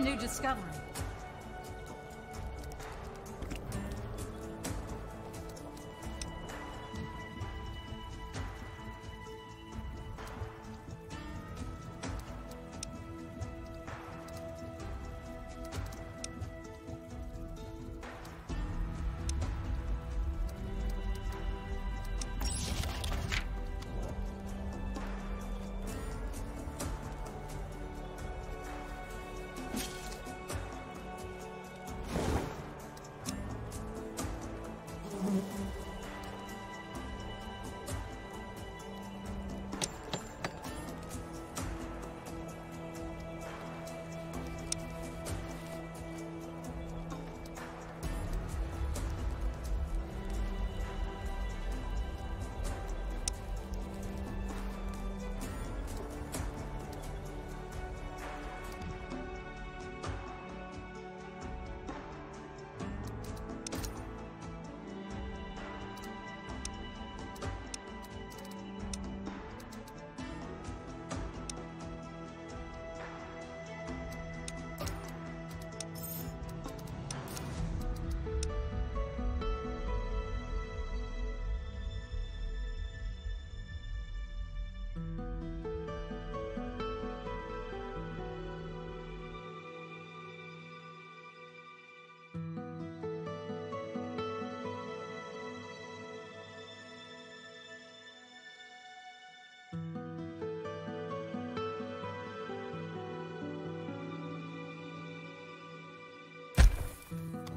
new discovery. Okay.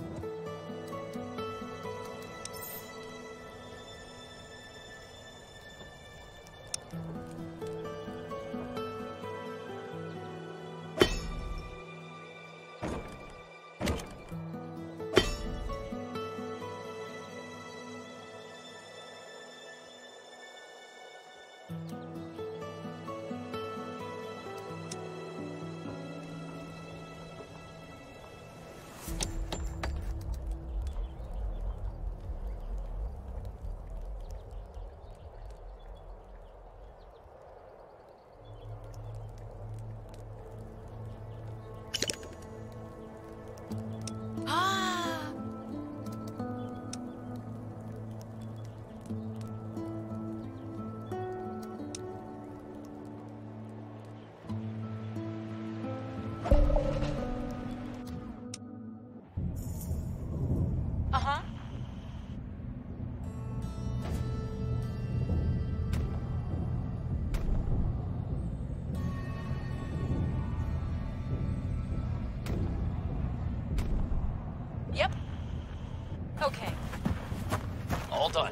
Done.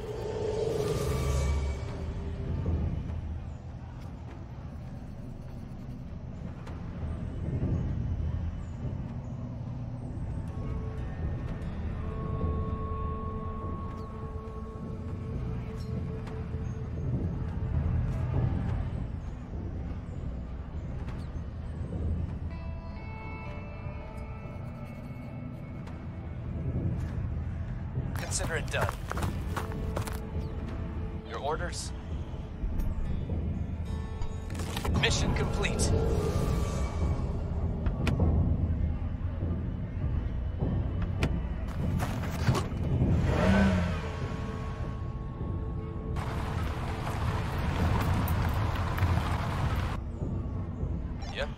Consider it done orders? Mission complete. Yep.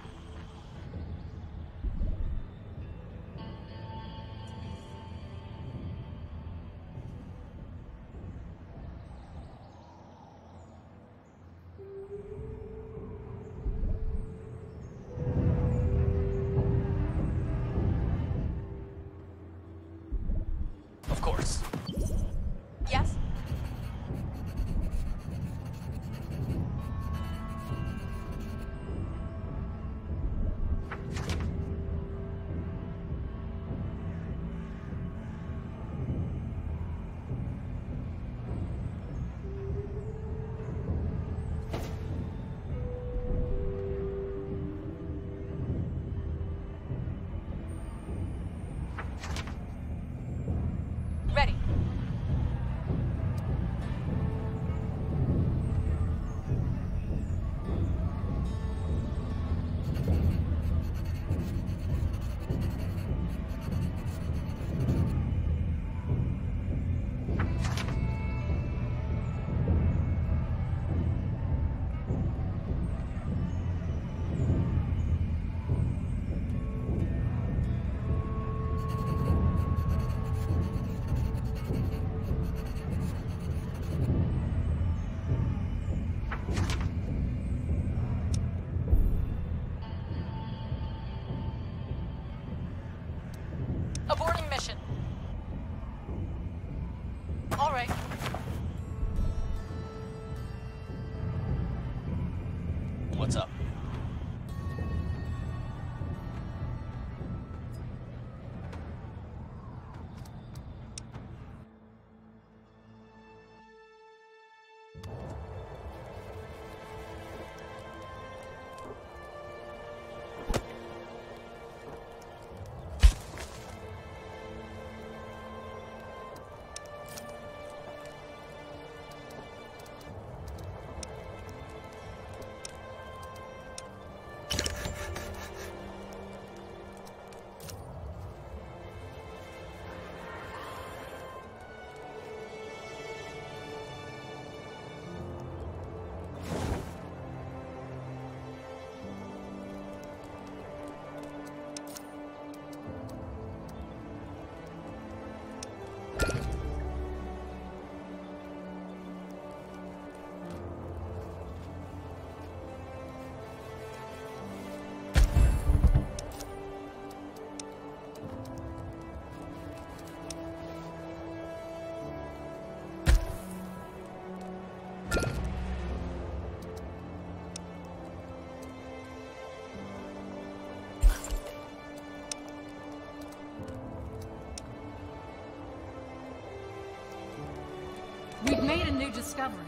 Made a new discovery.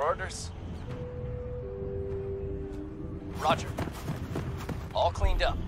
Orders? Roger. All cleaned up.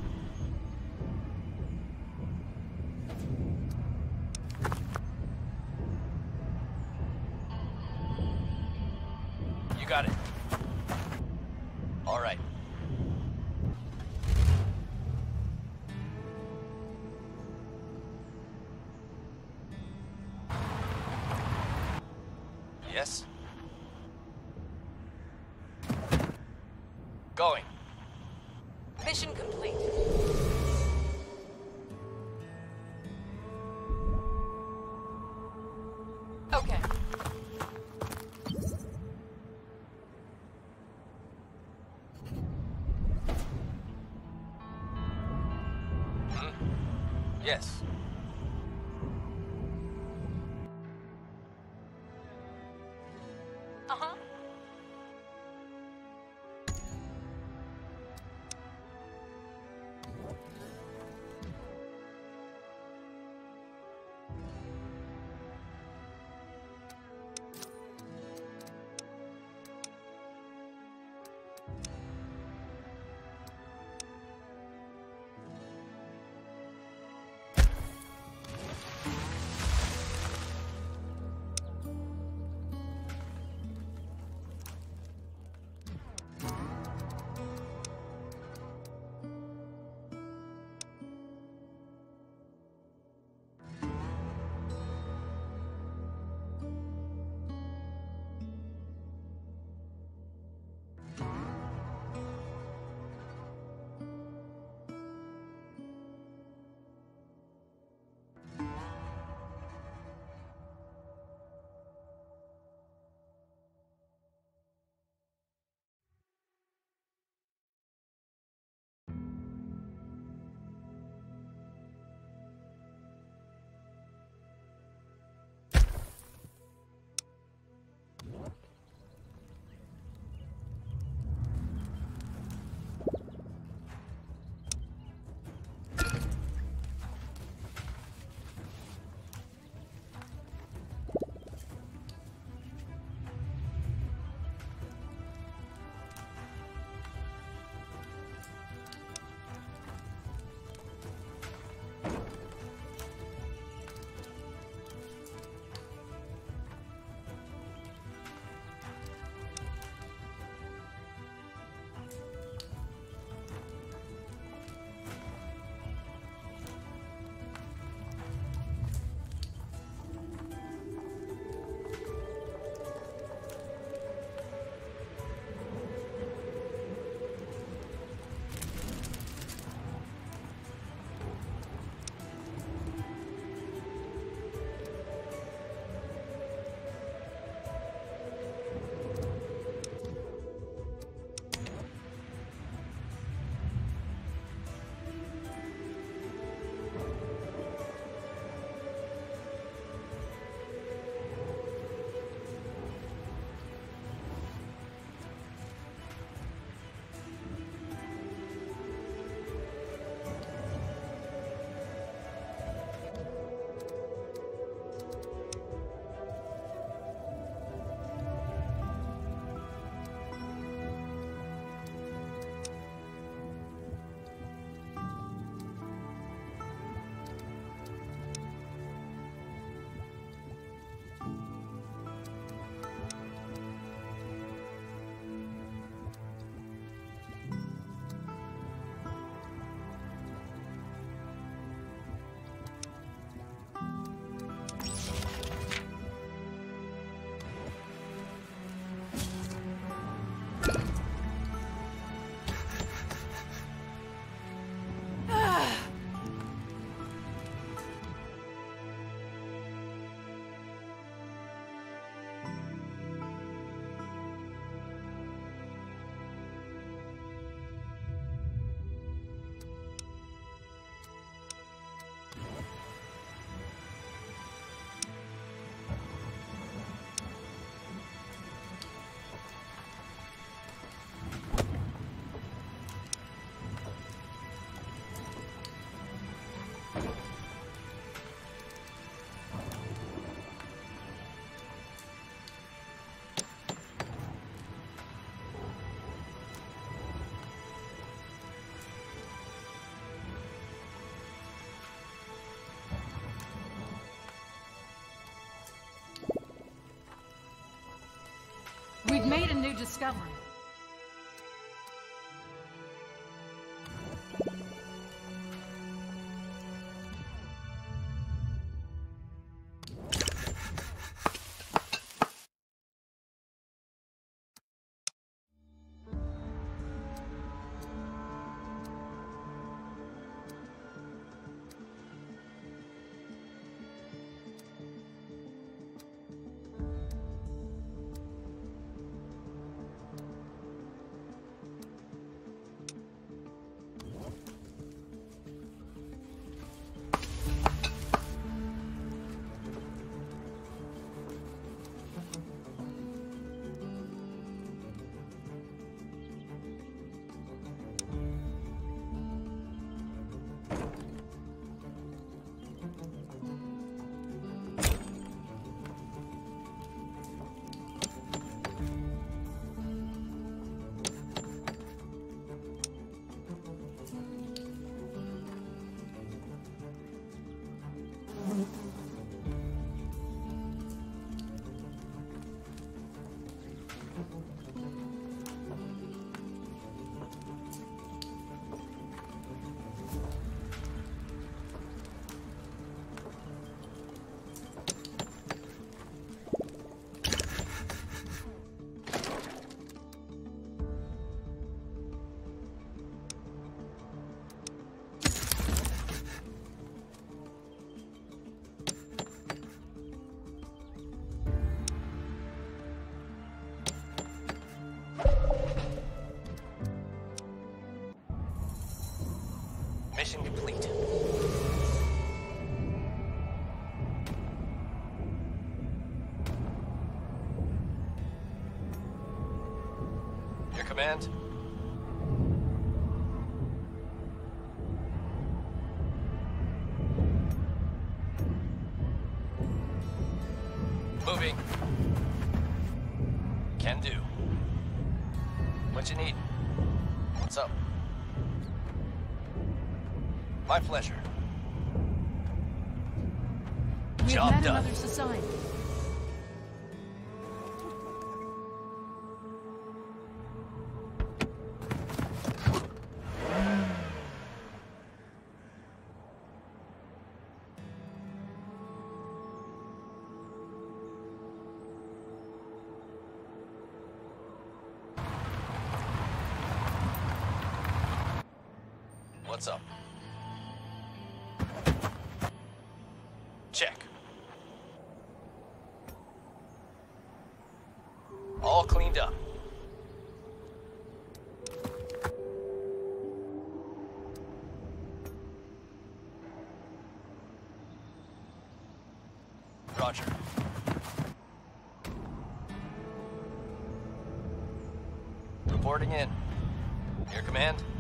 We've made a new discovery. Mission complete. Your command? Job done. Your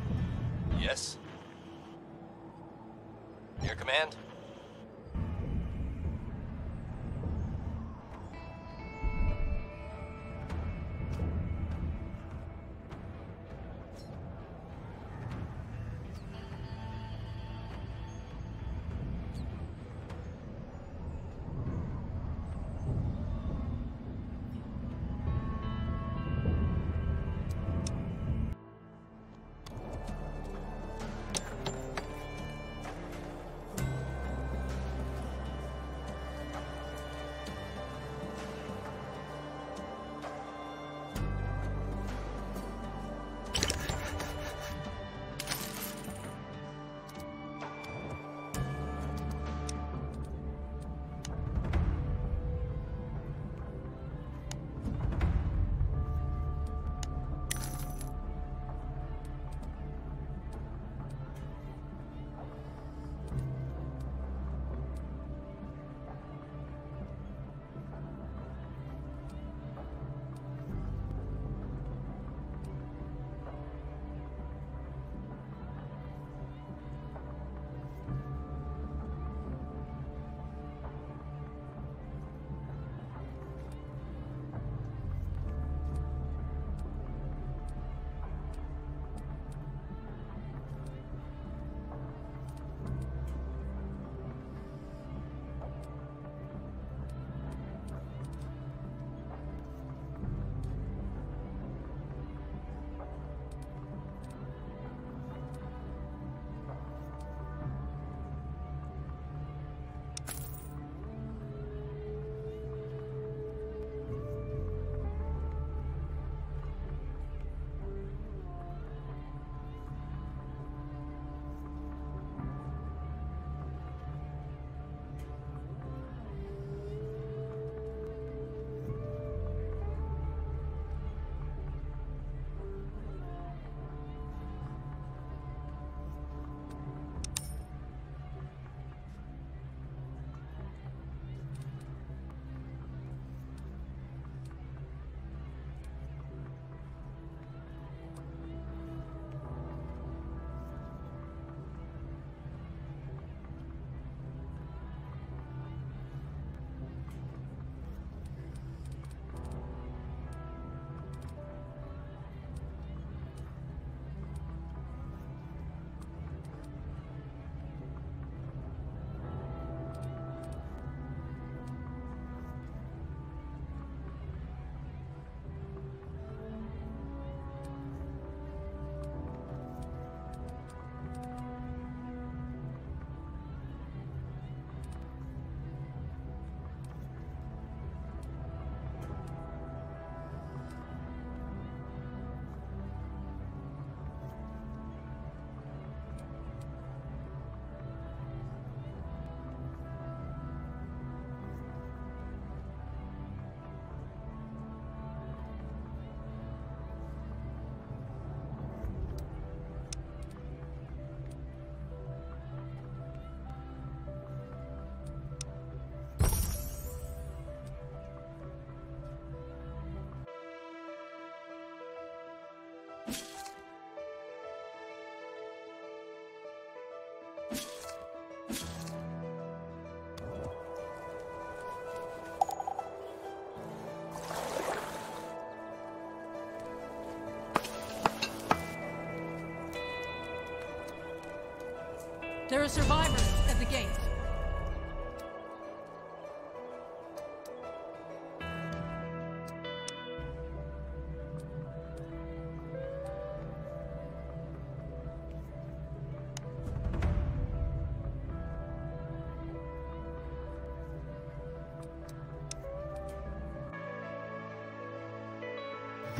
There are survivors at the gate.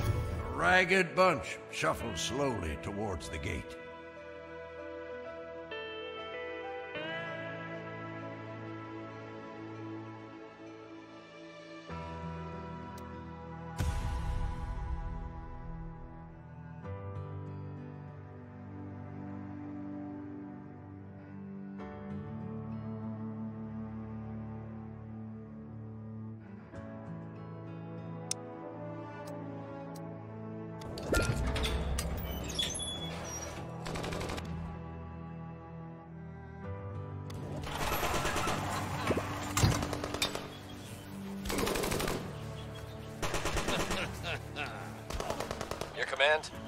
A ragged bunch shuffles slowly towards the gate. Command?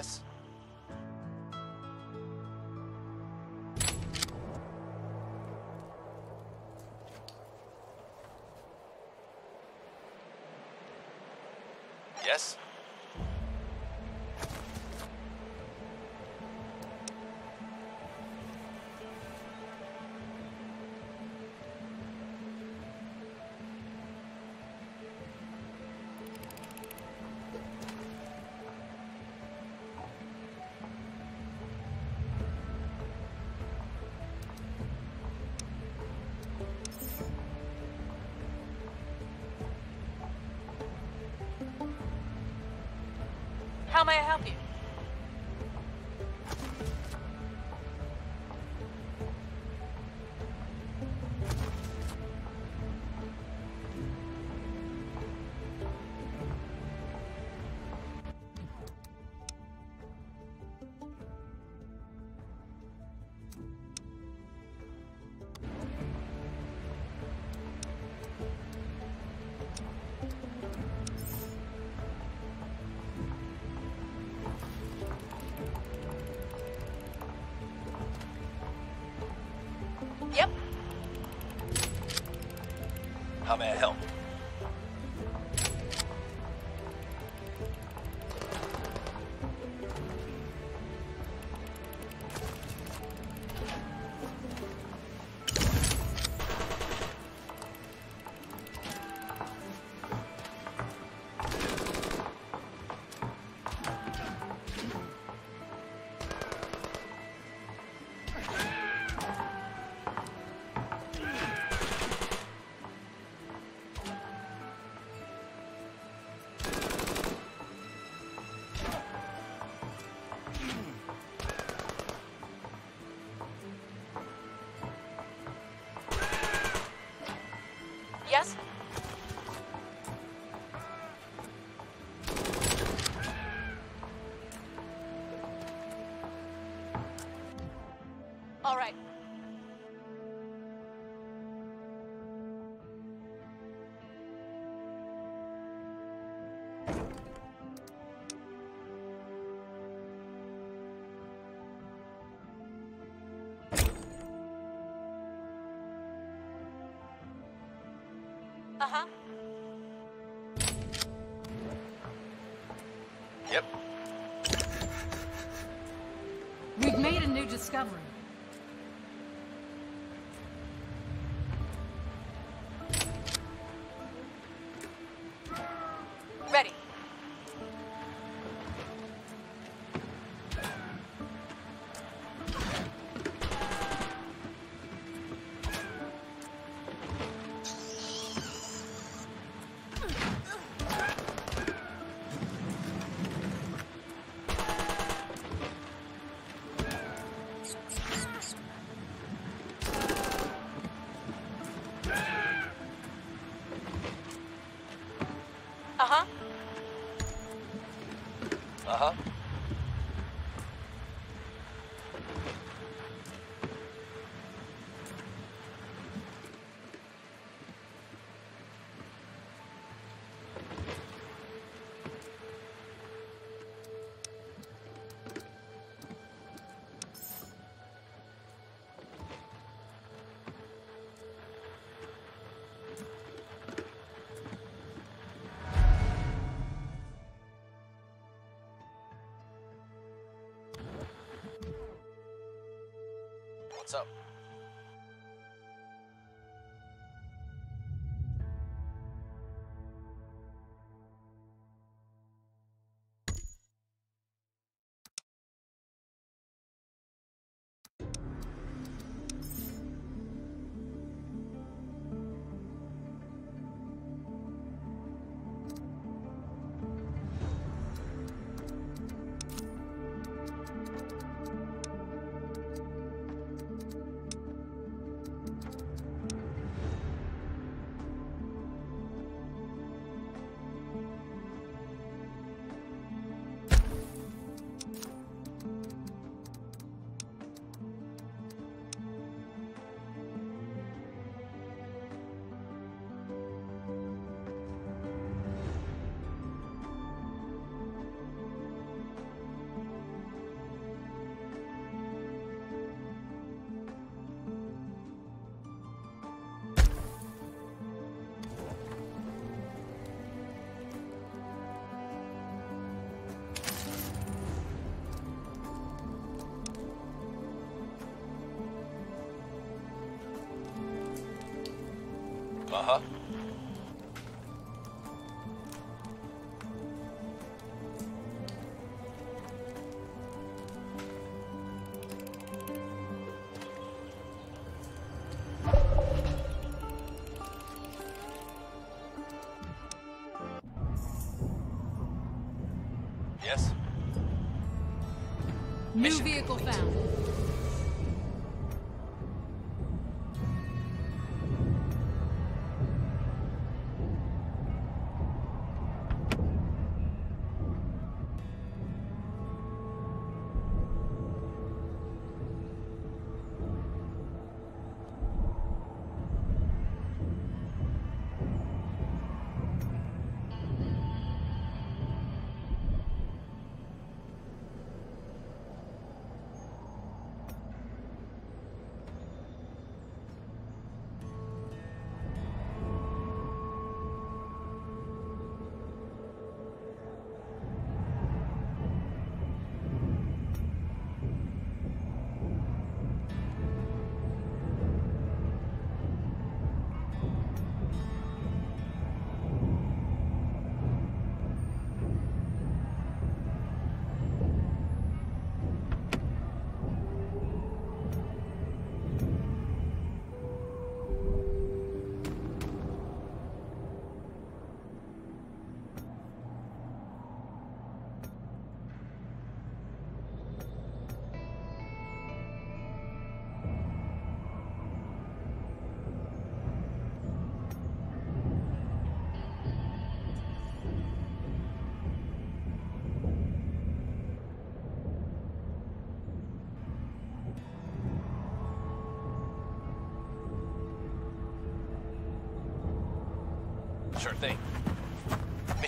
Yes? Yes? How may I help you? How may I help? Uh-huh. Yep. We've made a new discovery. What's up? Uh huh.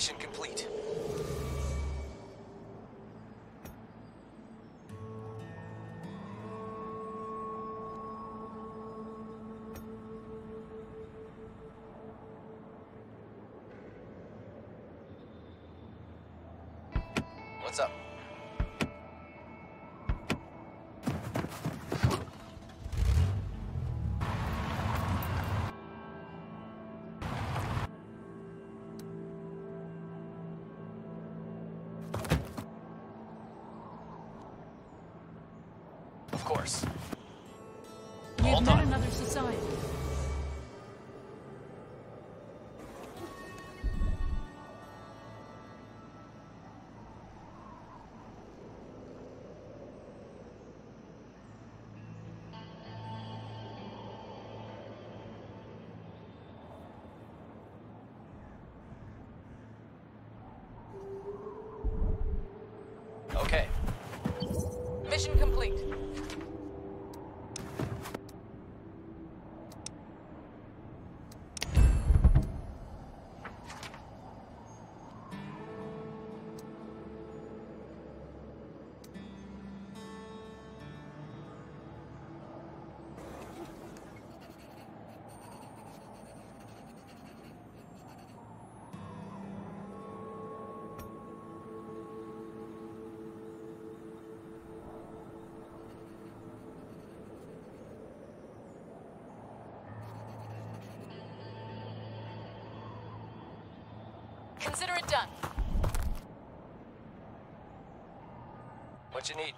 Mission complete. What's up? On. Consider it done. What you need?